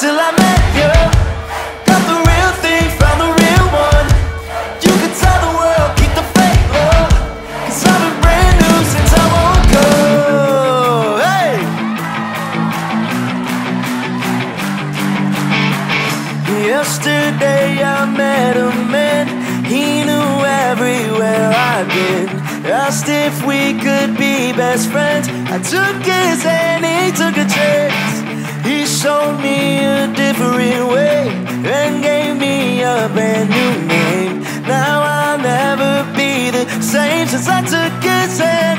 I met you Got the real thing, found the real one. You tell the world, keep the I've been brand new since I woke up. Hey! Yesterday I met a man. He knew everywhere I've been. Asked if we could be best friends. I took his hand, he took a chance. He showed me just like to kiss.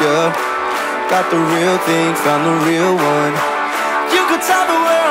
yeah. Got the real thing, found the real one. You could tell the world.